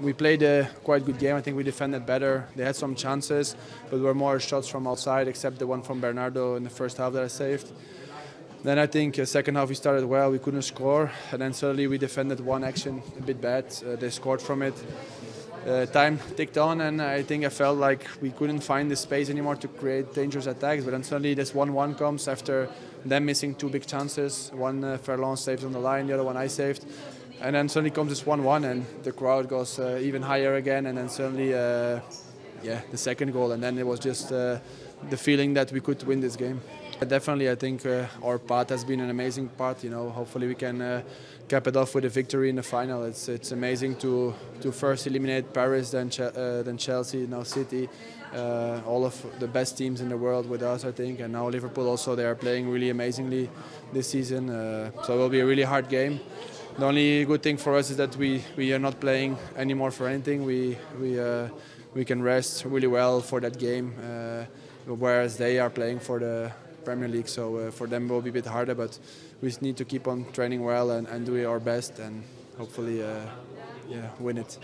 we played a quite good game. I think we defended better. They had some chances, but were more shots from outside, except the one from Bernardo in the first half that I saved. Then I think uh, second half we started well. We couldn't score, and then suddenly we defended one action a bit bad. Uh, they scored from it. Uh, time ticked on, and I think I felt like we couldn't find the space anymore to create dangerous attacks. But then suddenly this 1-1 comes after them missing two big chances. One uh, Ferland saved on the line, the other one I saved. And then suddenly comes this 1-1 and the crowd goes uh, even higher again and then suddenly, uh, yeah, the second goal. And then it was just uh, the feeling that we could win this game. Definitely, I think uh, our part has been an amazing part. You know, hopefully we can uh, cap it off with a victory in the final. It's it's amazing to to first eliminate Paris, then uh, then Chelsea, now City, all of the best teams in the world with us, I think, and now Liverpool also. They are playing really amazingly this season, so it will be a really hard game the only good thing for us is that we, we are not playing anymore for anything. We we uh, we can rest really well for that game, uh, whereas they are playing for the Premier League. So uh, for them it will be a bit harder, but we need to keep on training well and, and do our best and hopefully uh, yeah win it.